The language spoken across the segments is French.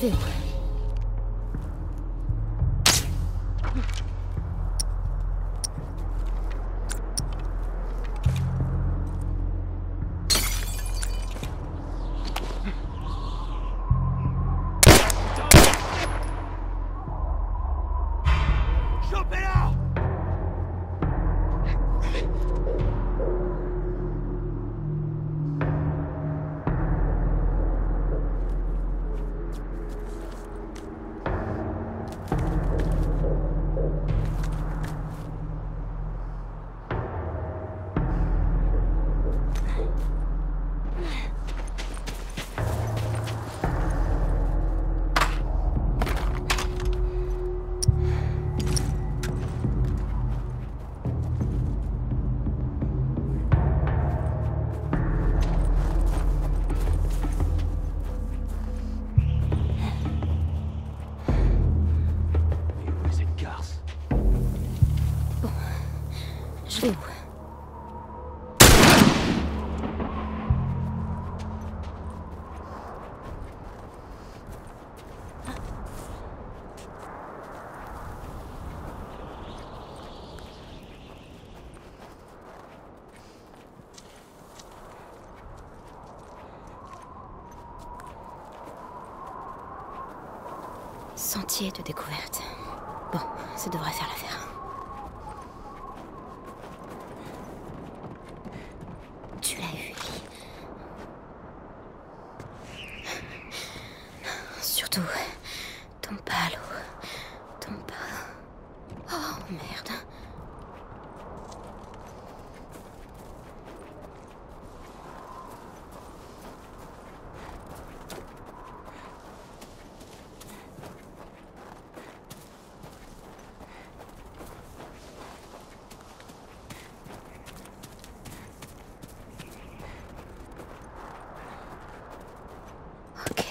vais où Chopez-la Sentier de découverte. Bon, ça devrait faire l'affaire. Surtout, ton palo. Ton pas. Oh, merde. Ok.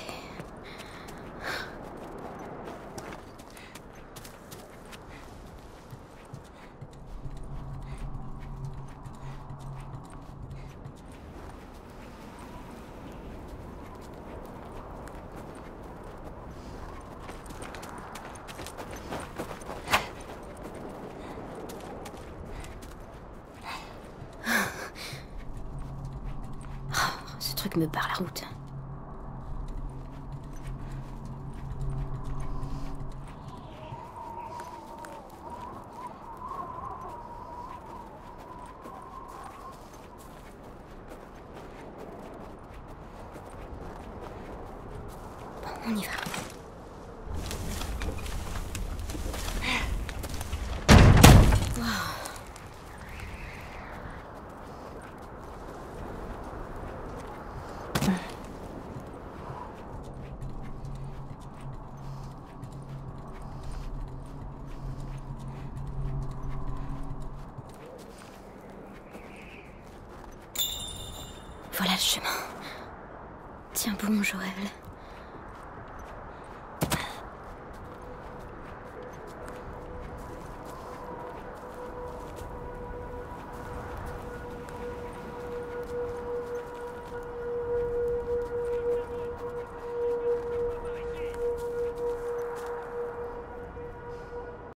Oh, truc me barre la route. Bon, on y va. Voilà le chemin. Tiens bon, Joël.